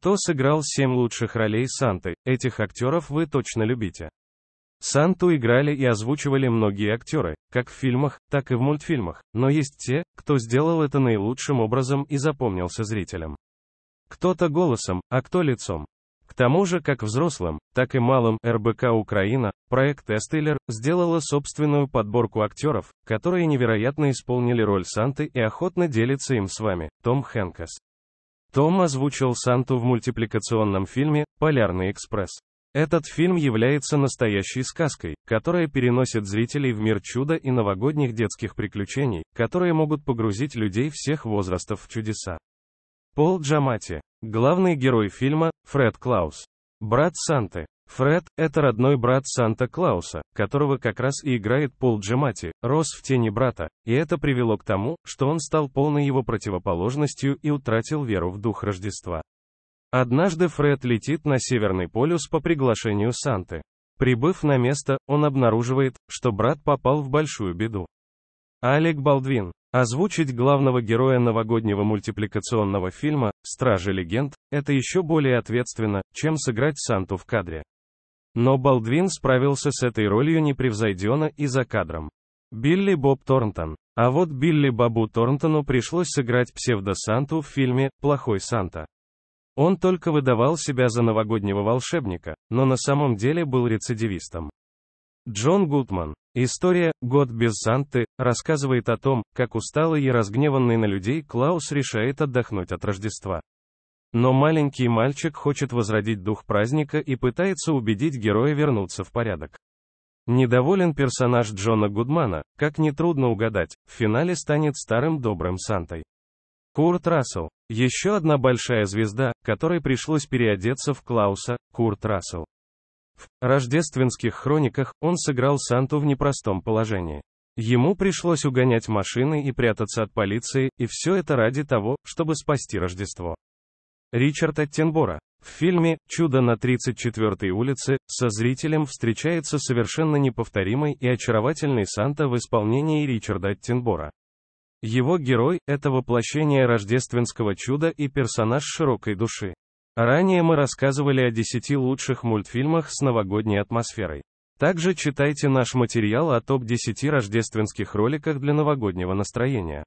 Кто сыграл семь лучших ролей Санты? Этих актеров вы точно любите. Санту играли и озвучивали многие актеры, как в фильмах, так и в мультфильмах, но есть те, кто сделал это наилучшим образом и запомнился зрителям. Кто-то голосом, а кто лицом. К тому же, как взрослым, так и малым РБК Украина, проект Эстеллер сделала собственную подборку актеров, которые невероятно исполнили роль Санты и охотно делится им с вами, Том Хэнкас. Том озвучил Санту в мультипликационном фильме «Полярный экспресс». Этот фильм является настоящей сказкой, которая переносит зрителей в мир чуда и новогодних детских приключений, которые могут погрузить людей всех возрастов в чудеса. Пол Джамати, главный герой фильма, Фред Клаус. Брат Санты. Фред – это родной брат Санта-Клауса, которого как раз и играет Пол Джамати, рос в тени брата, и это привело к тому, что он стал полной его противоположностью и утратил веру в дух Рождества. Однажды Фред летит на Северный полюс по приглашению Санты. Прибыв на место, он обнаруживает, что брат попал в большую беду. Алек Балдвин. Озвучить главного героя новогоднего мультипликационного фильма «Стражи легенд» — это еще более ответственно, чем сыграть Санту в кадре. Но Балдвин справился с этой ролью непревзойденно и за кадром. Билли Боб Торнтон. А вот Билли Бобу Торнтону пришлось сыграть псевдо-Санту в фильме «Плохой Санта». Он только выдавал себя за новогоднего волшебника, но на самом деле был рецидивистом. Джон Гудман. История «Год без Санты» рассказывает о том, как усталый и разгневанный на людей Клаус решает отдохнуть от Рождества. Но маленький мальчик хочет возродить дух праздника и пытается убедить героя вернуться в порядок. Недоволен персонаж Джона Гудмана, как нетрудно угадать, в финале станет старым добрым Сантой. Курт Рассел. Еще одна большая звезда, которой пришлось переодеться в Клауса, Курт Рассел. В «Рождественских хрониках» он сыграл Санту в непростом положении. Ему пришлось угонять машины и прятаться от полиции, и все это ради того, чтобы спасти Рождество. Ричард Аттенбора. В фильме «Чудо на 34-й улице» со зрителем встречается совершенно неповторимый и очаровательный Санта в исполнении Ричарда Аттенбора. Его герой – это воплощение рождественского чуда и персонаж широкой души. Ранее мы рассказывали о 10 лучших мультфильмах с новогодней атмосферой. Также читайте наш материал о топ-10 рождественских роликах для новогоднего настроения.